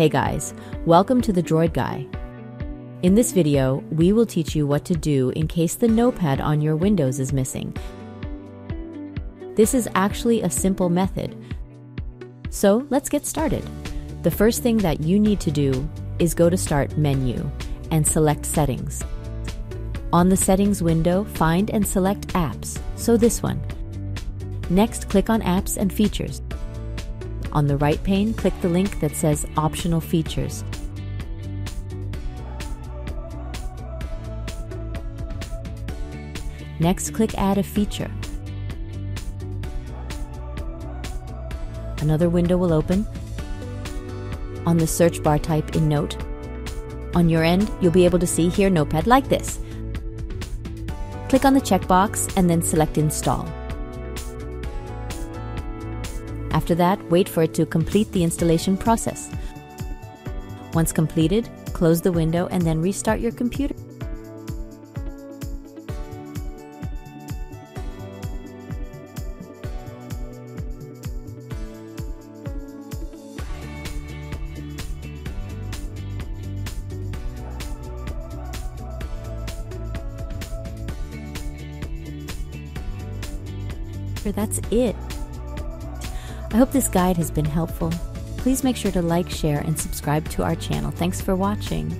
Hey guys, welcome to the Droid Guy. In this video, we will teach you what to do in case the notepad on your Windows is missing. This is actually a simple method. So let's get started. The first thing that you need to do is go to Start menu and select Settings. On the Settings window, find and select Apps, so this one. Next, click on Apps and Features. On the right pane, click the link that says Optional Features. Next, click Add a Feature. Another window will open. On the search bar, type in Note. On your end, you'll be able to see here Notepad like this. Click on the checkbox and then select Install. After that, wait for it to complete the installation process. Once completed, close the window and then restart your computer. That's it. I hope this guide has been helpful. Please make sure to like, share, and subscribe to our channel. Thanks for watching.